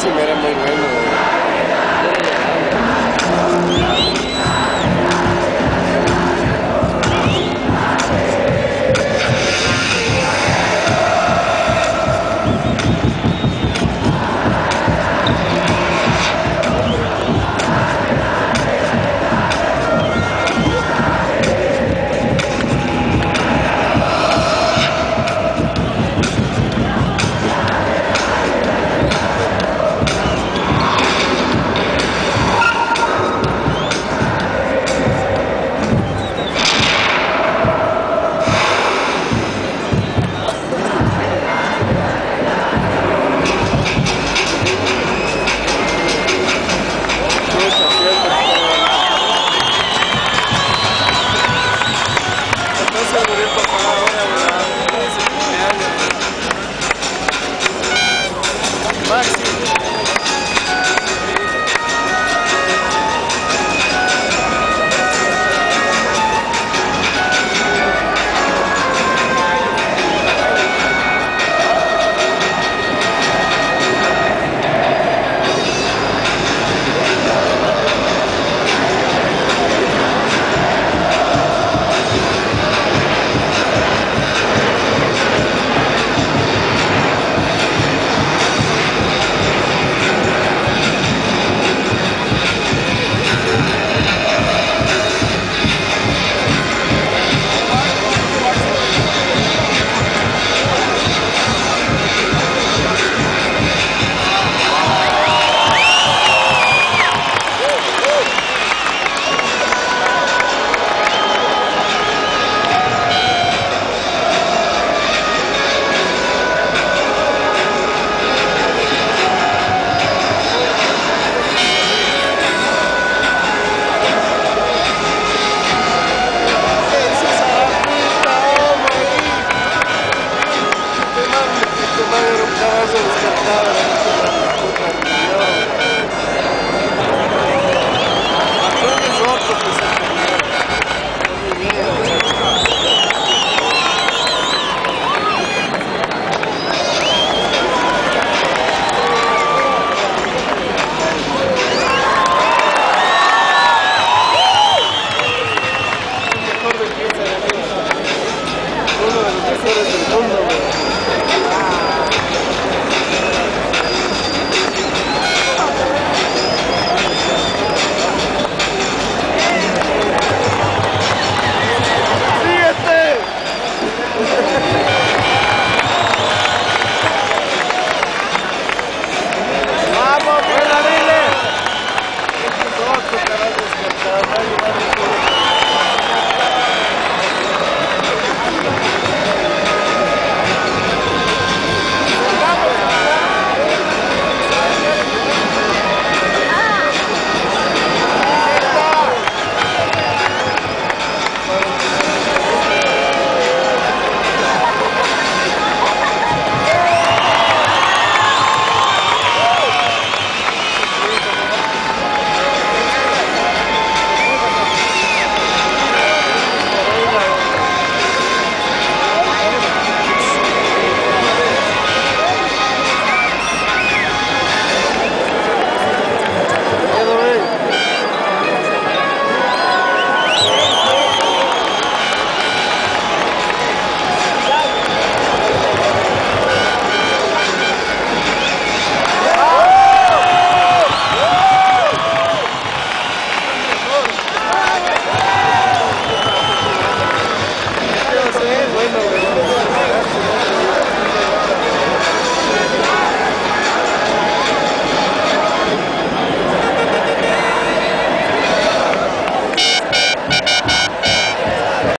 primeira mãe né?